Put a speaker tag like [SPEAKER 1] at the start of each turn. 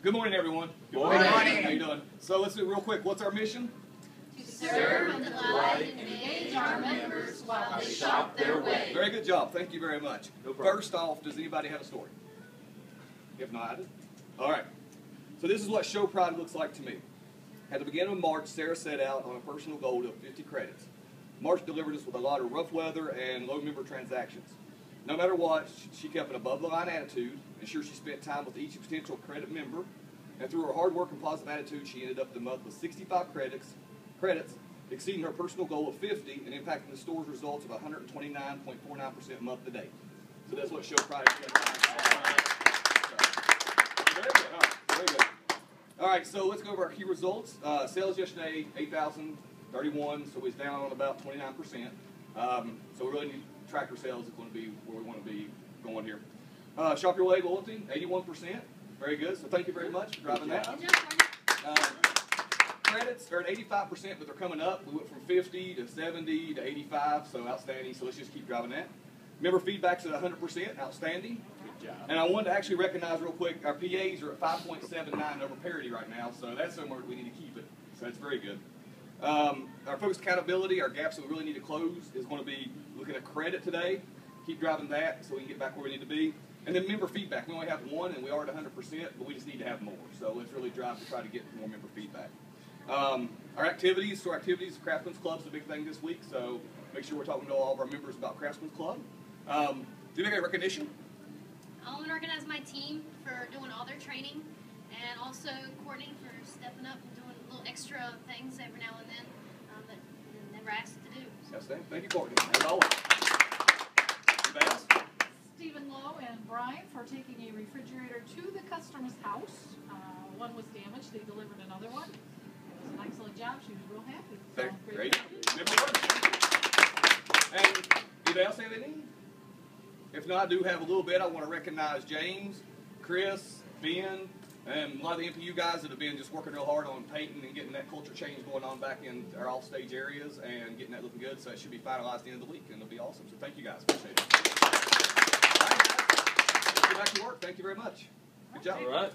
[SPEAKER 1] Good morning, everyone.
[SPEAKER 2] Good morning.
[SPEAKER 1] How you doing? So let's do it real quick. What's our mission?
[SPEAKER 3] To serve and delight and engage our members while they shop their way.
[SPEAKER 1] Very good job. Thank you very much.
[SPEAKER 2] No problem.
[SPEAKER 1] First off, does anybody have a story? If not, All right. So this is what Show Pride looks like to me. At the beginning of March, Sarah set out on a personal goal of 50 credits. March delivered us with a lot of rough weather and low member transactions. No matter what, she kept an above the line attitude, ensured she spent time with each potential credit member, and through her hard work and positive attitude, she ended up the month with 65 credits, credits, exceeding her personal goal of 50 and impacting the store's results of 129.49% month to date. So that's what. All right. All right, so let's go over our key results. Uh, sales yesterday, 8,031, so it's down on about 29%. Um, so we really need tractor sales is going to be where we want to be going here. Uh, Shop Your Way loyalty, 81%. Very good. So thank you very much for driving that.
[SPEAKER 3] Good.
[SPEAKER 1] Um, credits, they're at 85%, but they're coming up. We went from 50 to 70 to 85, so outstanding. So let's just keep driving that. Member feedback's at 100%, outstanding.
[SPEAKER 2] Good job.
[SPEAKER 1] And I wanted to actually recognize real quick, our PAs are at 5.79 over parity right now, so that's somewhere we need to keep it. So that's very good. Um, our focus accountability, our gaps that we really need to close is going to be looking at credit today. Keep driving that so we can get back where we need to be. And then member feedback. We only have one and we are at 100%, but we just need to have more. So let's really drive to try to get more member feedback. Um, our activities, so our activities, Craftsman's Club's a big thing this week, so make sure we're talking to all of our members about Craftsman's Club. Um, do we get recognition?
[SPEAKER 3] I want to recognize my team for doing all their training, and also Courtney for stepping up and doing little things every now and then um, that they never asked to do.
[SPEAKER 1] Outstanding. Thank you, Courtney. As always.
[SPEAKER 4] Stephen Lowe and Brian for taking a refrigerator to the customer's house. Uh, one was damaged, they delivered another one. It was an excellent job, she was real happy. So,
[SPEAKER 1] Very great.
[SPEAKER 4] job.
[SPEAKER 1] Member work. And anybody else have anything? If not, I do have a little bit. I want to recognize James, Chris, Ben, and a lot of the MPU guys that have been just working real hard on painting and getting that culture change going on back in our off-stage areas and getting that looking good. So it should be finalized at the end of the week, and it'll be awesome. So thank you guys. Appreciate it. All right, get back to work. Thank you very much. Good job.
[SPEAKER 2] All right.